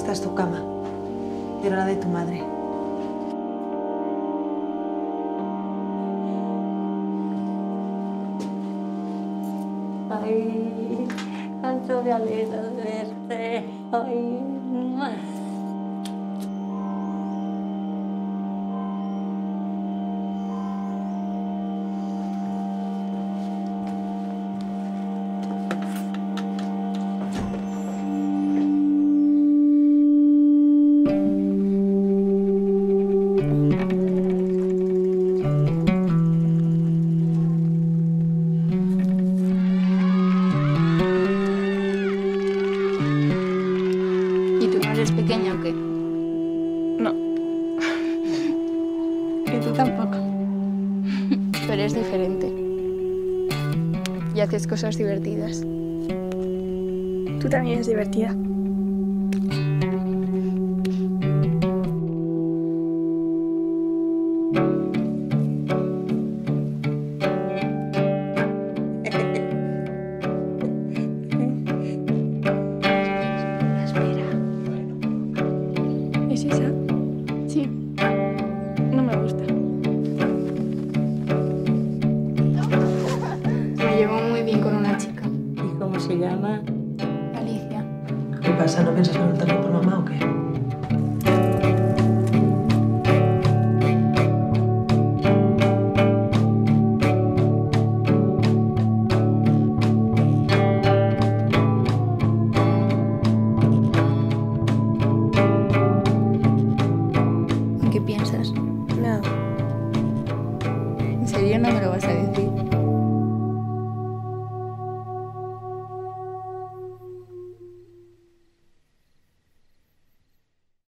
Esta es tu cama, pero la de tu madre. Ay, tanto de alegría verte. Ay, más. Eres pequeña o qué? No. Y tú tampoco. Tú eres diferente. Y haces cosas divertidas. Tú también eres divertida. ¿Es esa? Sí. No me gusta. Me llevo muy bien con una chica, ¿Y cómo se llama? Alicia. ¿Qué pasa? ¿No piensas preguntarle por mamá o qué? Nada. ¿En serio no me lo vas a decir?